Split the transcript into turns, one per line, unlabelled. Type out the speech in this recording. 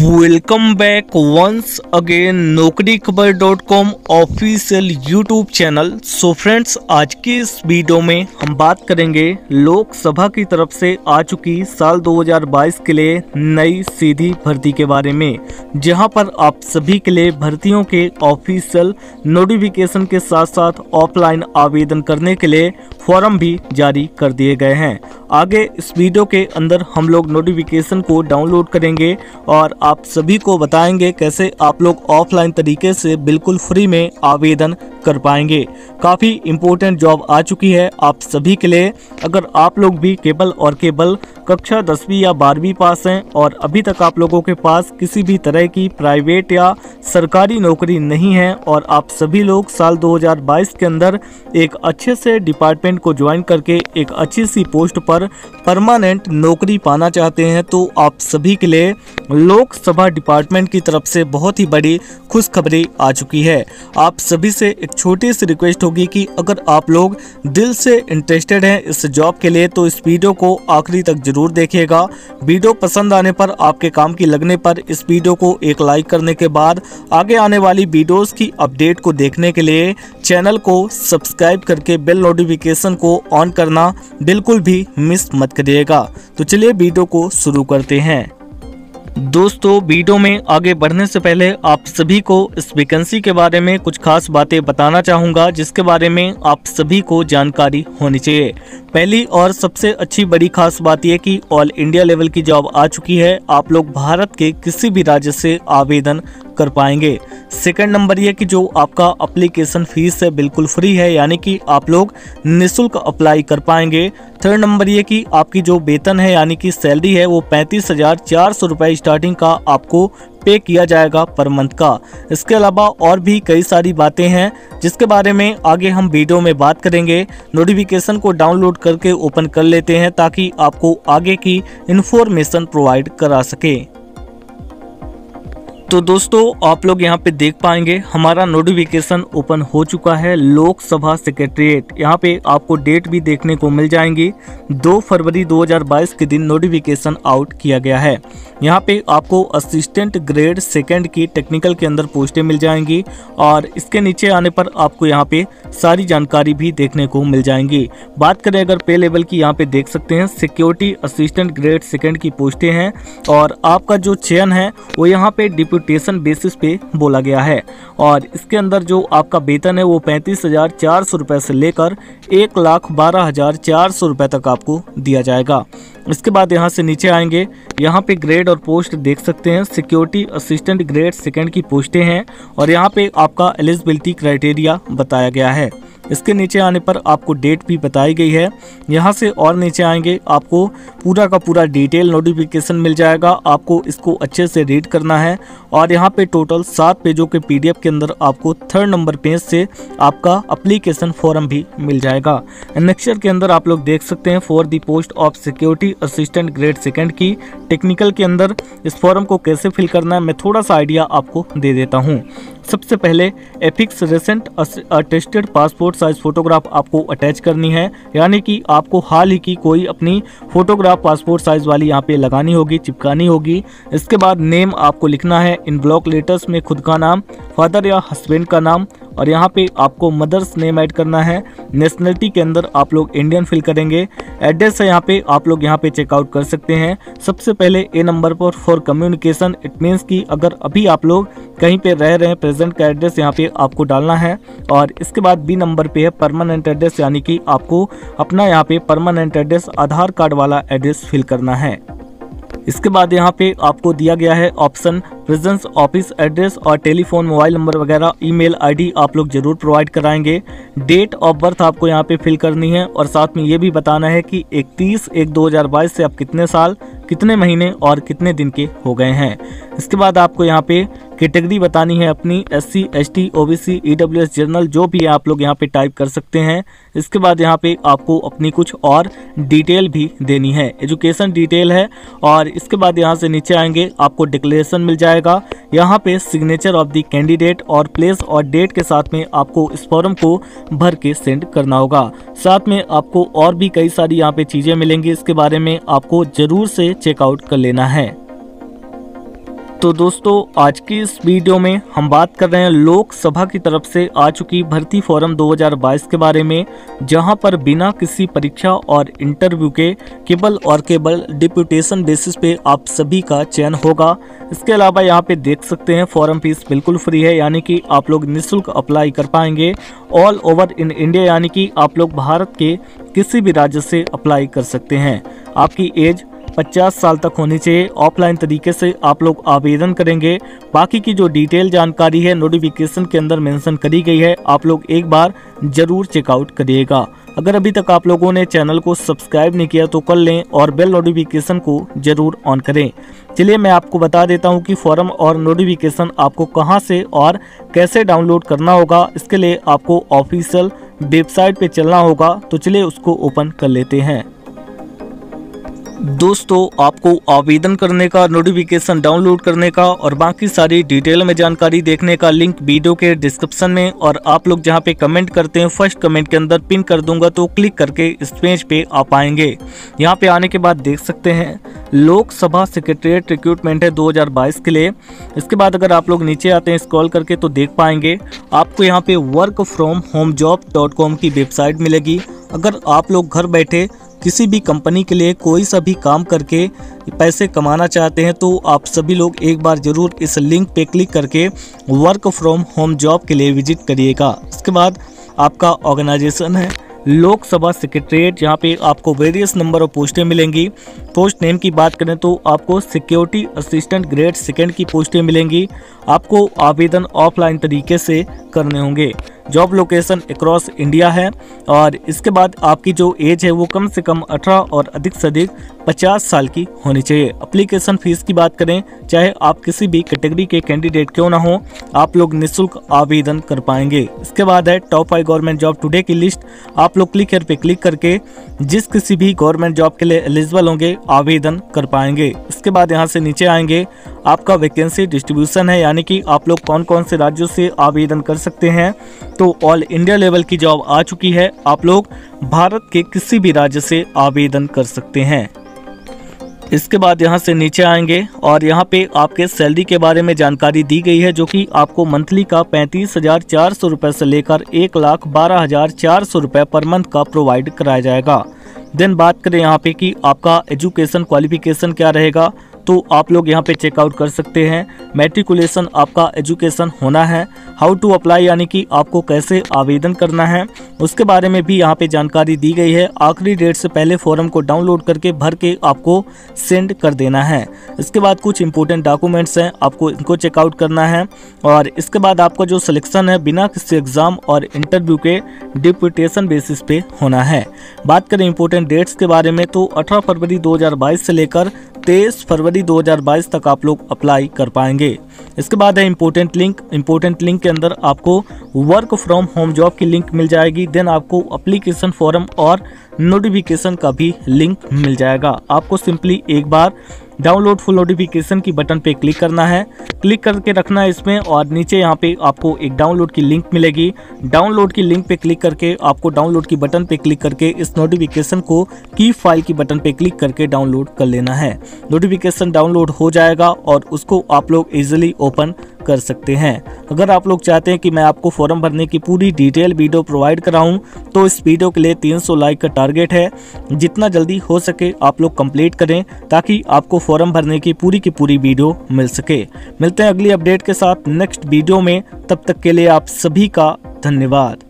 Welcome back once again Naukri Khabar dot com official YouTube channel so friends आज की इस video में हम बात करेंगे लोकसभा की तरफ़ से आ चुकी साल 2022 के लिए नई सीधी भर्ती के बारे में, जहाँ पर आप सभी के लिए भर्तियों के ऑफिशियल नोटिफिकेशन के साथ साथ ऑफलाइन आवेदन करने के लिए फॉर्म भी जारी कर दिए गए हैं। आगे इस वीडियो के अंदर हम लोग नोटिफिकेशन को डाउनलोड करेंगे और आप सभी को बताएँगे कैसे आप लोग ऑफलाइन तरीके से बिल्कुल फ्री में आवेदन कर पाएँगे। काफ़ी इम्पोर्टेंट जॉब आ चुकी है आप सभी के लिए। अगर आप लोग भी केबल और केबल कक्षा दसवीं या बारहवीं पास हैं और अभी तक आप लोगों के पास किसी भी तरह की प्राइवेट या सरकारी नौकरी नहीं है और आप सभी लोग साल 2022 के अंदर एक अच्छे से डिपार्टमेंट को ज्वाइन करके एक अच्छी सी पोस्ट पर परमानेंट नौकरी पाना चाहते हैं तो आप सभी के लिए लोकसभा डिपार्टमेंट की तरफ़ से बहुत ही बड़ी खुशखबरी आ चुकी है। आप सभी से एक छोटी सी रिक्वेस्ट होगी कि अगर आप लोग दिल से इंटरेस्टेड हैं इस जॉब के लिए तो इस वीडियो को आखिरी तक ज़रूर देखिएगा। वीडियो पसंद आने पर, आपके काम की लगने पर, इस वीडियो को एक लाइक करने के बाद, आगे आने वाली वीडियोस की अपडेट को देखने के लिए चैनल को सब्सक्राइब करके बेल नोटिफिकेशन को ऑन करना बिल्कुल भी मिस मत करिएगा। तो चलिए वीडियो को शुरू करते हैं। दोस्तों, वीडियो में आगे बढ़ने से पहले आप सभी को इस वैकेंसी के बारे में कुछ खास बातें बताना चाहूँगा, जिसके बारे में आप सभी को जानकारी होनी चाहिए। पहली और सबसे अच्छी बड़ी खास बात यह कि ऑल इंडिया लेवल की जॉब आ चुकी है। आप लोग भारत के किसी भी राज्य से आवेदन कर पाएँगे। सेकंड नंबर ये कि जो आपका अप्लीकेशन फ़ीस है बिल्कुल फ्री है, यानी कि आप लोग निशुल्क अप्लाई कर पाएँगे। थर्ड नंबर ये कि आपकी जो वेतन है, यानी कि सैलरी है, वो पैंतीस हज़ार चार सौ रुपए स्टार्टिंग का आपको पे किया जाएगा पर मंथ का। इसके अलावा और भी कई सारी बातें हैं, जिसके बारे में आगे हम वीडियो में बात करेंगे। नोटिफिकेशन को डाउनलोड करके ओपन कर लेते हैं, ताकि आपको आगे की इन्फॉर्मेशन प्रोवाइड करा सके। तो दोस्तों, आप लोग यहाँ पे देख पाएँगे, हमारा नोटिफिकेशन ओपन हो चुका है लोकसभा सेक्रेटरीट यहाँ पे आपको डेट भी देखने को मिल जाएँगी। 2 फरवरी 2022 के दिन नोटिफिकेशन आउट किया गया है। यहाँ पे आपको असिस्टेंट ग्रेड सेकंड की टेक्निकल के अंदर पोस्टें मिल जाएँगी और इसके नीचे आने पर आपको यहाँ पे सारी जानकारी भी देखने को मिल जाएँगी। बात करें, अगर पे लेवल की यहाँ पे देख सकते हैं सिक्योरिटी असिस्टेंट ग्रेड सेकेंड की पोस्टें हैं और आपका जो चयन है, वो यहाँ पे डिप्यूटी रेपुटेशन बेसिस पे बोला गया है। और इसके अंदर जो आपका वेतन है वो पैंतीस हज़ार चार सौ रुपये से लेकर एक लाख बारह हज़ार चार सौ रुपये तक आपको दिया जाएगा। इसके बाद यहाँ से नीचे आएँगे। यहाँ पे ग्रेड और पोस्ट देख सकते हैं। सिक्योरिटी असिस्टेंट ग्रेड सेकंड की पोस्टें हैं और यहाँ पे आपका एलिजिबिलिटी क्राइटेरिया बताया गया है। इसके नीचे आने पर आपको डेट भी बताई गई है। यहाँ से और नीचे आएँगे। आपको पूरा का पूरा डिटेल नोटिफिकेशन मिल जाएगा। आपको इसको अच्छे से रीड करना है और यहाँ पे टोटल सात पेजों के पीडीएफ के अंदर आपको थर्ड नंबर पेज से आपका अप्लीकेशन फॉर्म भी मिल जाएगा। नेक्स्टर के अंदर आप लोग देख सकते हैं for the post of security assistant grade second की टेक्निकल के अंदर इस फॉर्म को कैसे फिल करना है, मैं थोड़ा सा आइडिया आपको दे देता हूँ। सबसे पहले affix recent attested passport size photograph आपको अटैच करनी है, यानी कि आपको हाल ही की कोई अपनी फोटोग्राफ पासपोर्ट साइज़ वाली यहाँ पे लगानी होगी, चिपकानी होगी। इसके बाद नेम आपको लिखना है इन ब्लॉक लेटर्स में खुद का नाम फादर या हस्बैंड का नाम और यहाँ पे आपको मदर्स नेम ऐड करना है, नेशनलिटी के अंदर आप लोग इंडियन फिल करेंगे। एड्रेस है यहाँ पे, आप लोग यहाँ पे चेकआउट कर सकते हैं। सबसे पहले ए नंबर पर फॉर कम्युनिकेशन इट मीन्स कि अगर अभी आप लोग कहीं पे रह रहे हैं प्रेजेंट का एड्रेस यहाँ पे आपको डालना है। और इसके बाद बी नंबर पे है परमानेंट एड्रेस यानी कि आपको अपना यहाँ पे परमानेंट एड्रेस आधार कार्ड वाला एड्रेस फिल करना है। इसके बाद यहाँ पे आपको दिया गया है ऑप्शन, प्रेजेंस, ऑफ़िस एड्रेस और टेलीफोन, मोबाइल नंबर वगैरह, ईमेल आईडी आप लोग ज़रूर प्रोवाइड कराएँगे। डेट ऑफ़ बर्थ आपको यहाँ पे फिल करनी है और साथ में ये भी बताना है कि 31 एक 2022 से आप कितने साल, कितने महीने और कितने दिन के हो गए हैं। इसके बाद आपको यहाँ पे कैटेगरी बतानी है अपनी S C S T O B C E W S general जो भी है आप लोग यहाँ पे टाइप कर सकते हैं। इसके बाद यहाँ पे आपको अपनी कुछ और डिटेल भी देनी है। एजुकेशन डिटेल है और इसके बाद यहाँ से नीचे आएँगे, आपको डिक्लेरेशन मिल जाएगा। यहाँ पे सिग्नेचर ऑफ़ द कैंडिडेट और प्लेस और डेट के साथ में आपको इस फॉर्म को भर के सेंड करना होगा। साथ में आपको और भी कई सारी यहाँ पे चीज़ें मिलेंगी, इसके बारे में आपको ज़रूर से चेकआउट कर लेना है। तो दोस्तों, आज की इस वीडियो में हम बात कर रहे हैं लोकसभा की तरफ़ से आ चुकी भर्ती फॉरम 2022 के बारे में, जहाँ पर बिना किसी परीक्षा और इंटरव्यू के केवल और केवल डिप्यूटेशन बेसिस पे आप सभी का चयन होगा। इसके अलावा यहाँ पे देख सकते हैं, फॉरम फ़ीस बिल्कुल फ्री है, यानी कि आप लोग निःशुल्क अप्लाई कर पाएँगे। ऑल ओवर इन इंडिया, यानी कि आप लोग भारत के किसी भी राज्य से अप्लाई कर सकते हैं। आपकी एज 50 साल तक होनी चाहिए। ऑफलाइन तरीके से आप लोग आवेदन करेंगे। बाकी की जो डिटेल जानकारी है नोटिफिकेशन के अंदर मेंशन करी गई है, आप लोग एक बार ज़रूर चेकआउट करिएगा। अगर अभी तक आप लोगों ने चैनल को सब्सक्राइब नहीं किया तो कर लें और बेल नोटिफिकेशन को ज़रूर ऑन करें। चलिए, मैं आपको बता देता हूँ कि फॉर्म और नोटिफिकेशन आपको कहाँ से और कैसे डाउनलोड करना होगा। इसके लिए आपको ऑफिशियल वेबसाइट पे चलना होगा। तो चलिए उसको ओपन कर लेते हैं। दोस्तों, आपको आवेदन करने का नोटिफिकेशन डाउनलोड करने का और बाकी सारी डिटेल में जानकारी देखने का लिंक वीडियो के डिस्क्रिप्शन में और आप लोग जहाँ पे कमेंट करते हैं फ़र्स्ट कमेंट के अंदर पिन कर दूँगा तो क्लिक करके इस पेज पे आ पाएँगे यहाँ पे आने के बाद देख सकते हैं, लोकसभा सेक्रेटरीट रिक्रूटमेंट है दो हज़ार बाईस के लिए। इसके बाद अगर आप लोग नीचे आते हैं स्क्रॉल करके तो देख पाएँगे, आपको यहाँ पे work from home job dot com की वेबसाइट मिलेगी। अगर आप लोग घर बैठे किसी भी कंपनी के लिए कोई सा भी काम करके पैसे कमाना चाहते हैं तो आप सभी लोग एक बार ज़रूर इस लिंक पे क्लिक करके वर्क फ्रॉम होम जॉब के लिए विज़िट करिएगा। इसके बाद आपका ऑर्गेनाइजेशन है, लोकसभा सेक्रेटरीट यहाँ पे आपको वेरियस नंबर ऑफ़ पोस्टें मिलेंगी। पोस्ट नेम की बात करें तो आपको सिक्योरिटी असिस्टेंट ग्रेड सेकेंड की पोस्टें मिलेंगी। आपको आवेदन ऑफलाइन तरीके से करने होंगे। जॉब लोकेशन अक्रॉस इंडिया है और इसके बाद आपकी जो एज है वो कम से कम 18 और अधिक से अधिक 50 साल की होनी चाहिए। अप्लीकेशन फ़ीस की बात करें, चाहे आप किसी भी कैटेगरी के कैंडिडेट क्यों ना हो, आप लोग निःशुल्क आवेदन कर पाएँगे। इसके बाद है top five government job today की लिस्ट आप लोग क्लिक पे क्लिक करके जिस किसी भी गवर्नमेंट जॉब के लिए एलिजिबल होंगे, आवेदन कर पाएँगे। इसके बाद यहाँ से नीचे आएँगे आपका वैकेंसी डिस्ट्रीब्यूशन है, यानी कि आप लोग कौन कौन से राज्यों से आवेदन कर सकते हैं। तो ऑल इंडिया लेवल की जॉब आ चुकी है। आप लोग भारत के किसी भी राज्य से आवेदन कर सकते हैं। इसके बाद यहाँ से नीचे आएँगे और यहाँ पे आपके सैलरी के बारे में जानकारी दी गई है, जो कि आपको मंथली का पैंतीस हज़ार चार सौ रुपये से लेकर एक लाख बारह हज़ार चार सौ रुपये पर मंथ का प्रोवाइड कराया जाएगा। देन बात करें यहाँ पे कि आपका एजुकेशन क्वालिफिकेशन क्या रहेगा। तो आप लोग यहाँ पे चेकआउट कर सकते हैं। मेट्रिकुलेशन आपका एजुकेशन होना है। हाउ टू अप्लाई यानी कि आपको कैसे आवेदन करना है। उसके बारे में भी यहाँ पे जानकारी दी गई है। आखिरी डेट से पहले फॉर्म को डाउनलोड करके भर के आपको सेंड कर देना है। इसके बाद कुछ इंपॉर्टेंट डॉक्यूमेंट्स हैं, आपको इनको चेकआउट करना है। और इसके बाद आपका जो सिलेक्शन है, बिना किसी एग्ज़ाम और इंटरव्यू के डिप्यूटेशन बेसिस पे होना है। बात करें इंपॉर्टेंट डेट्स के बारे में तो अठारह फरवरी दो हज़ार बाईस से लेकर तेईस फरवरी 2022 तक आप लोग अप्लाई कर पाएँगे। इसके बाद है इम्पोर्टेंट लिंक इम्पोर्टेंट लिंक के अंदर आपको वर्क फ्रॉम होम जॉब की लिंक मिल जाएगी। देन आपको अप्लीकेशन फॉर्म और नोटिफिकेशन का भी लिंक मिल जाएगा। आपको सिंपली एक बार डाउनलोड फुल नोटिफिकेशन की बटन पे क्लिक करना है। क्लिक करके रखना है इसमें और नीचे यहाँ पे आपको एक डाउनलोड की लिंक मिलेगी। डाउनलोड की लिंक पे क्लिक करके आपको डाउनलोड की बटन पे क्लिक करके इस नोटिफिकेशन को की फ़ाइल की बटन पे क्लिक करके डाउनलोड कर लेना है। नोटिफिकेशन डाउनलोड हो जाएगा और उसको आप लोग इजिली ओपन कर सकते हैं। अगर आप लोग चाहते हैं कि मैं आपको फॉर्म भरने की पूरी डिटेल वीडियो प्रोवाइड कराऊं तो इस वीडियो के लिए 300 लाइक का टारगेट है। जितना जल्दी हो सके आप लोग कंप्लीट करें, ताकि आपको फॉर्म भरने की पूरी की पूरी वीडियो मिल सके। मिलते हैं अगली अपडेट के साथ नेक्स्ट वीडियो में। तब तक के लिए आप सभी का धन्यवाद।